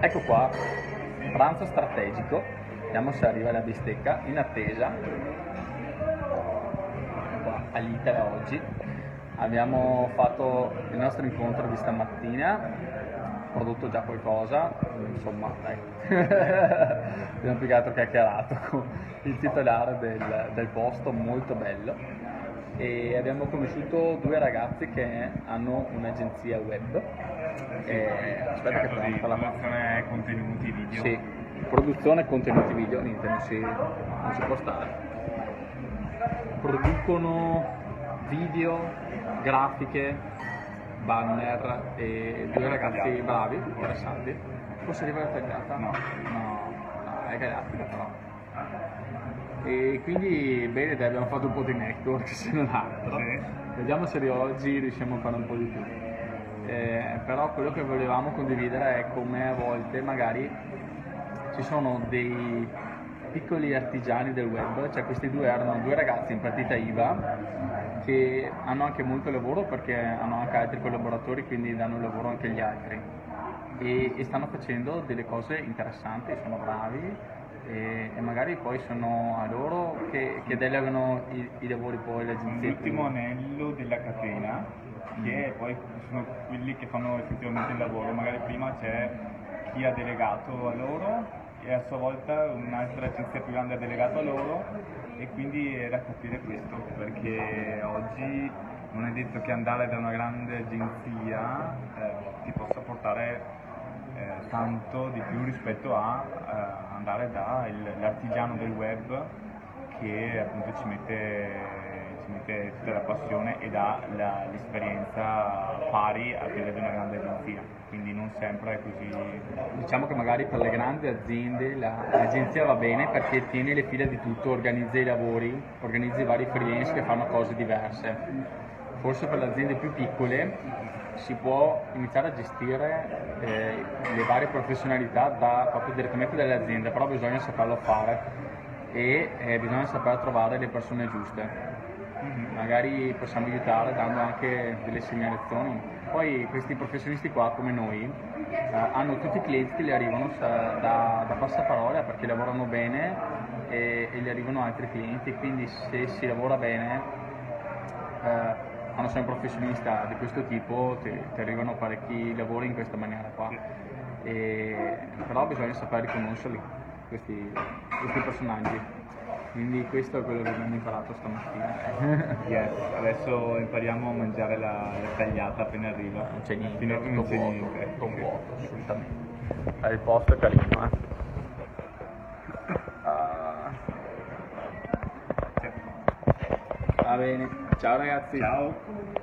Ecco qua, pranzo strategico, vediamo se arriva la bistecca, in attesa, qua all'Itera oggi, abbiamo fatto il nostro incontro di stamattina, prodotto già qualcosa, insomma dai, abbiamo più che altro chiacchierato con il titolare del, del posto, molto bello e abbiamo conosciuto due ragazzi che hanno un'agenzia web. E, aspetta che ti la produzione contenuti video. Sì, produzione contenuti video, niente, non si, non si può stare. Producono video, grafiche, banner e due ragazzi bravi, interessanti. Posso arrivare tagliata? No. No, no, è galattica però e quindi bene dai, abbiamo fatto un po' di network se non altro. Sì. vediamo se oggi riusciamo a fare un po' di più. Eh, però quello che volevamo condividere è come a volte magari ci sono dei piccoli artigiani del web, cioè questi due erano due ragazzi in partita IVA che hanno anche molto lavoro perché hanno anche altri collaboratori, quindi danno lavoro anche agli altri. E, e stanno facendo delle cose interessanti, sono bravi e, e, magari poi sono a loro che, che delegano i, i, lavori poi le agenzie. L'ultimo anello della catena, che poi sono quelli che fanno effettivamente il lavoro, magari prima c'è chi ha delegato a loro e a sua volta un'altra agenzia più grande ha delegato a loro e quindi era capire questo, perché oggi non è detto che andare da una grande agenzia eh, ti possa portare eh, tanto di più rispetto a eh, andare dall'artigiano del web che appunto ci mette, ci mette tutta la passione e dà l'esperienza pari a quella di una grande agenzia, quindi non sempre è così. Diciamo che magari per le grandi aziende la, l'agenzia va bene perché tiene le file di tutto, organizza i lavori, organizza i vari freelance che fanno cose diverse. Forse per le aziende più piccole si può iniziare a gestire eh, le varie professionalità da, proprio direttamente dalle aziende, però bisogna saperlo fare e eh, bisogna saper trovare le persone giuste. Mm-hmm. Magari possiamo aiutare dando anche delle segnalazioni. Poi questi professionisti qua come noi eh, hanno tutti i clienti che gli arrivano da, da passaparola perché lavorano bene e, e gli arrivano altri clienti, quindi se si lavora bene eh, quando sei un professionista di questo tipo ti, ti arrivano parecchi lavori in questa maniera qua. E, però bisogna saper riconoscerli, questi, questi personaggi. Quindi questo è quello che abbiamo imparato stamattina. Yes, adesso impariamo a mangiare la, la tagliata appena arriva. Non c'è niente, Fino non c'è niente. Tutto vuoto, assolutamente. Il posto è carino, eh. Ah. Va bene. Ciao ragazzi. Ciao.